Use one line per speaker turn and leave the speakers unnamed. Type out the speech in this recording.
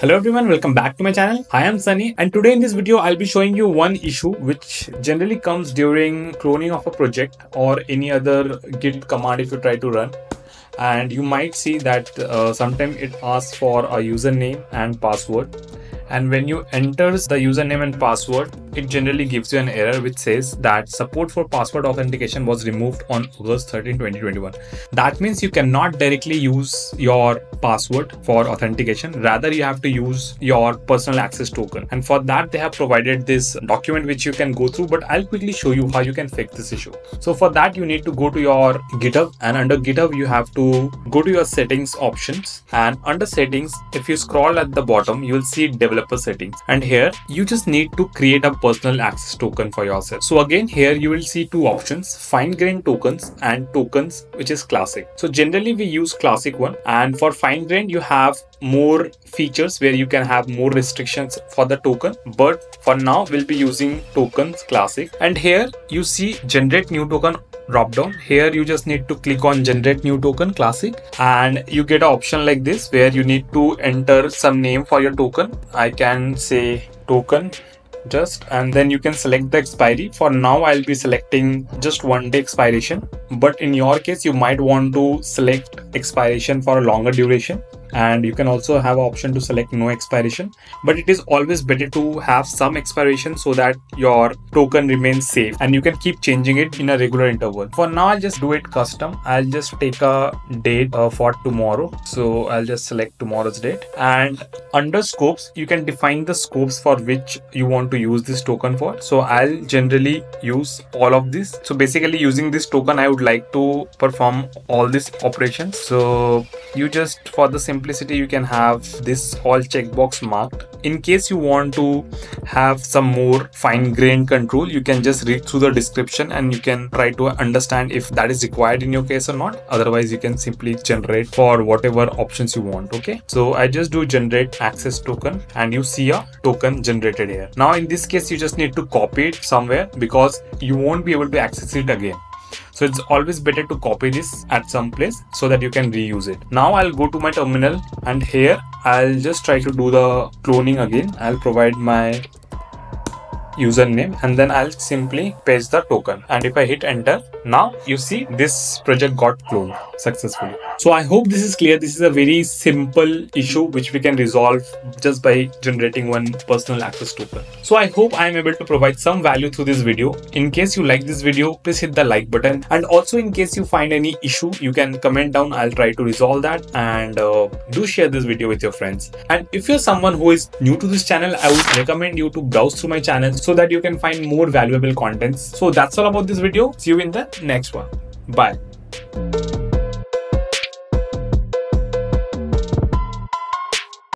Hello everyone, welcome back to my channel. I am Sunny and today in this video I'll be showing you one issue which generally comes during cloning of a project or any other git command if you try to run and you might see that uh, sometimes it asks for a username and password and when you enter the username and password it generally gives you an error which says that support for password authentication was removed on August 13 2021 that means you cannot directly use your password for authentication. Rather you have to use your personal access token. And for that they have provided this document which you can go through but I'll quickly show you how you can fix this issue. So for that you need to go to your github. And under github you have to go to your settings options. And under settings if you scroll at the bottom you will see develop developer settings. And here you just need to create a personal access token for yourself. So again here you will see two options fine grained tokens and tokens which is classic. So generally we use classic one. And for fine grained you have more features where you can have more restrictions for the token. But for now we'll be using tokens classic. And here you see generate new token drop down. Here you just need to click on generate new token classic. And you get an option like this where you need to enter some name for your token. I can say token just and then you can select the expiry. For now i'll be selecting just one day expiration. But in your case you might want to select expiration for a longer duration and you can also have option to select no expiration. But it is always better to have some expiration so that your token remains safe and you can keep changing it in a regular interval. For now i'll just do it custom. I'll just take a date uh, for tomorrow. So i'll just select tomorrow's date. And under scopes you can define the scopes for which you want to use this token for. So i'll generally use all of this. So basically using this token i would like to perform all these operations. So you just for the simplicity you can have this all checkbox marked. In case you want to have some more fine grained control you can just read through the description and you can try to understand if that is required in your case or not. Otherwise you can simply generate for whatever options you want okay? So i just do generate access token and you see a token generated here. Now in this case you just need to copy it somewhere because you won't be able to access it again so it's always better to copy this at some place so that you can reuse it. Now i'll go to my terminal and here i'll just try to do the cloning again. I'll provide my username and then I'll simply paste the token. And if I hit enter now you see this project got cloned successfully. So I hope this is clear. This is a very simple issue which we can resolve just by generating one personal access token. So I hope I am able to provide some value through this video. In case you like this video, please hit the like button and also in case you find any issue, you can comment down. I'll try to resolve that and uh, do share this video with your friends. And if you're someone who is new to this channel, I would recommend you to browse through my channel so that you can find more valuable contents. So that's all about this video. See you in the next one. Bye.